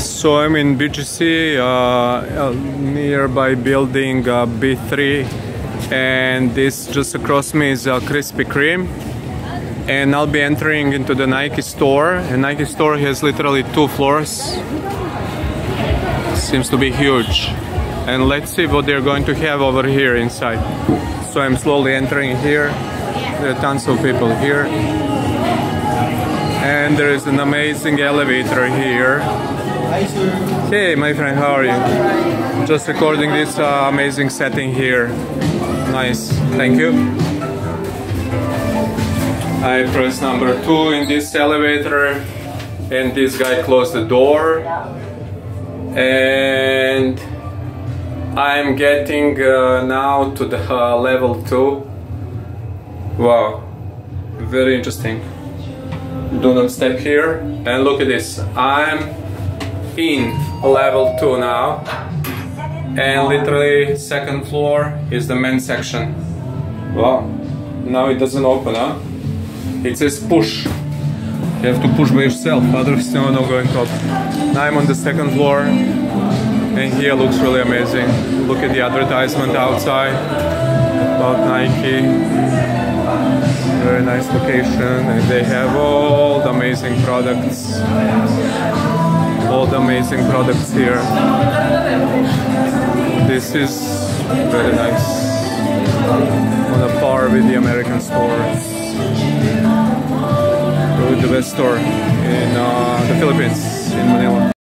So I'm in BGC, uh, nearby building uh, B3, and this just across me is uh, Krispy Kreme. And I'll be entering into the Nike store. And Nike store has literally two floors. Seems to be huge. And let's see what they're going to have over here inside. So I'm slowly entering here. There are tons of people here. And there is an amazing elevator here. Hey, my friend, how are you? Just recording this uh, amazing setting here. Nice, thank you. I press number two in this elevator, and this guy closed the door. And I'm getting uh, now to the uh, level two. Wow, very interesting. Do not step here, and look at this. I'm in level 2 now. And literally second floor is the men's section. Wow. Now it doesn't open huh? It says push. You have to push by yourself otherwise you're not going up now I'm on the second floor and here looks really amazing. Look at the advertisement outside about Nike. Very nice location and they have all the amazing products all the amazing products here. This is very nice. On a par with the American stores. With the best store in uh, the Philippines, in Manila.